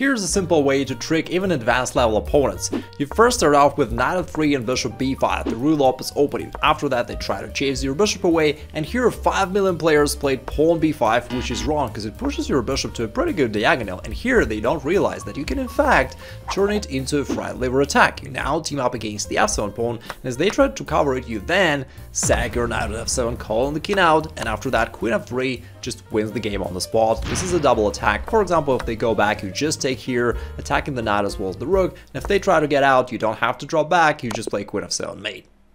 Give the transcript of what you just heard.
Here's a simple way to trick even advanced level opponents. You first start off with knight f3 and bishop b5, at the Ruy Lopez opening. After that they try to chase your bishop away and here 5 million players played pawn b5 which is wrong because it pushes your bishop to a pretty good diagonal and here they don't realize that you can in fact turn it into a fried liver attack. You now team up against the f7 pawn and as they try to cover it you then sack your knight at f7 calling the king out and after that queen f3 just wins the game on the spot. This is a double attack. For example if they go back you just take here attacking the knight as well as the rook and if they try to get out you don't have to draw back you just play queen of seven mate.